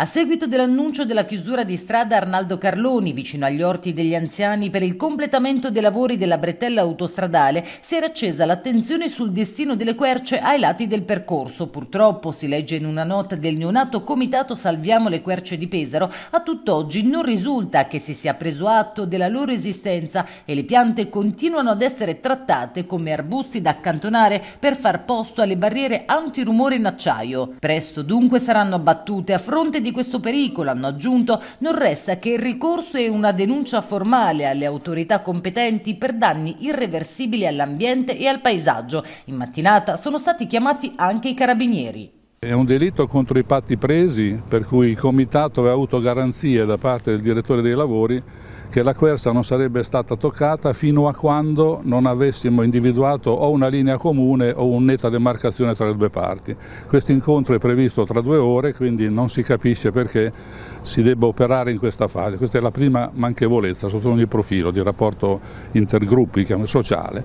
A seguito dell'annuncio della chiusura di strada Arnaldo Carloni vicino agli orti degli anziani per il completamento dei lavori della bretella autostradale, si era accesa l'attenzione sul destino delle querce ai lati del percorso. Purtroppo, si legge in una nota del neonato Comitato Salviamo le Querce di Pesaro, a tutt'oggi non risulta che si sia preso atto della loro esistenza e le piante continuano ad essere trattate come arbusti da accantonare per far posto alle barriere antirumore in acciaio. Presto dunque saranno abbattute a fronte di di questo pericolo, hanno aggiunto, non resta che il ricorso e una denuncia formale alle autorità competenti per danni irreversibili all'ambiente e al paesaggio. In mattinata sono stati chiamati anche i carabinieri. È un delitto contro i patti presi, per cui il comitato aveva avuto garanzie da parte del direttore dei lavori che la quercia non sarebbe stata toccata fino a quando non avessimo individuato o una linea comune o un netta demarcazione tra le due parti. Questo incontro è previsto tra due ore, quindi non si capisce perché si debba operare in questa fase. Questa è la prima manchevolezza sotto ogni profilo di rapporto intergruppi, sociale.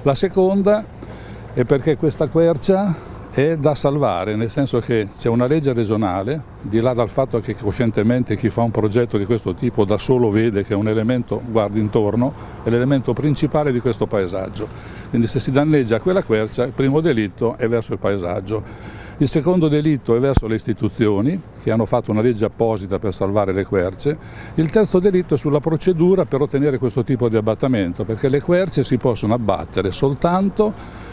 La seconda è perché questa quercia è da salvare, nel senso che c'è una legge regionale, di là dal fatto che coscientemente chi fa un progetto di questo tipo da solo vede che è un elemento, guardi intorno, è l'elemento principale di questo paesaggio. Quindi se si danneggia quella quercia, il primo delitto è verso il paesaggio. Il secondo delitto è verso le istituzioni che hanno fatto una legge apposita per salvare le querce. Il terzo delitto è sulla procedura per ottenere questo tipo di abbattimento, perché le querce si possono abbattere soltanto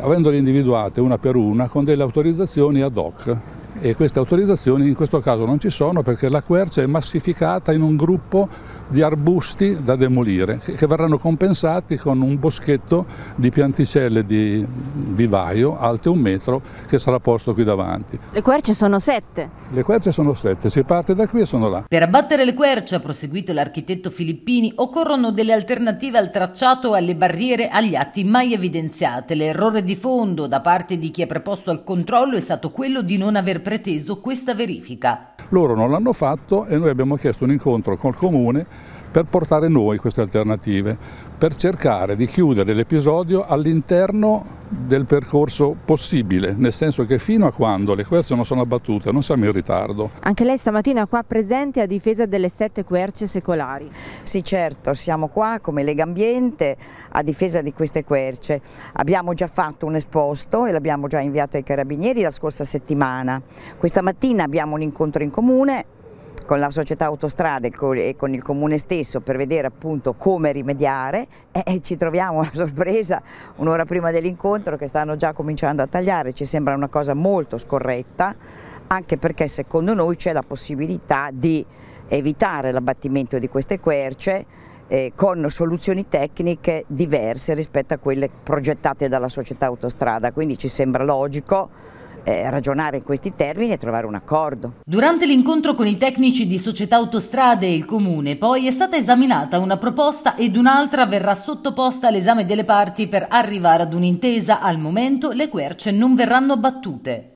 avendole individuate una per una con delle autorizzazioni ad hoc e queste autorizzazioni in questo caso non ci sono perché la quercia è massificata in un gruppo di arbusti da demolire che verranno compensati con un boschetto di pianticelle di vivaio alte un metro che sarà posto qui davanti. Le querce sono sette? Le querce sono sette, si parte da qui e sono là. Per abbattere le querce, ha proseguito l'architetto Filippini, occorrono delle alternative al tracciato e alle barriere agli atti mai evidenziate. L'errore di fondo da parte di chi è preposto al controllo è stato quello di non aver preteso questa verifica. Loro non l'hanno fatto e noi abbiamo chiesto un incontro col comune per portare noi queste alternative, per cercare di chiudere l'episodio all'interno del percorso possibile, nel senso che fino a quando le querce non sono abbattute non siamo in ritardo. Anche lei stamattina qua presente a difesa delle sette querce secolari? Sì certo, siamo qua come Lega Ambiente a difesa di queste querce. Abbiamo già fatto un esposto e l'abbiamo già inviato ai carabinieri la scorsa settimana. Questa mattina abbiamo un incontro in comune con la società autostrade e con il comune stesso per vedere appunto come rimediare. E ci troviamo una sorpresa un'ora prima dell'incontro che stanno già cominciando a tagliare, ci sembra una cosa molto scorretta anche perché secondo noi c'è la possibilità di evitare l'abbattimento di queste querce eh, con soluzioni tecniche diverse rispetto a quelle progettate dalla società autostrada, quindi ci sembra logico eh, ragionare in questi termini e trovare un accordo. Durante l'incontro con i tecnici di Società Autostrade e il Comune poi è stata esaminata una proposta ed un'altra verrà sottoposta all'esame delle parti per arrivare ad un'intesa. Al momento le querce non verranno battute.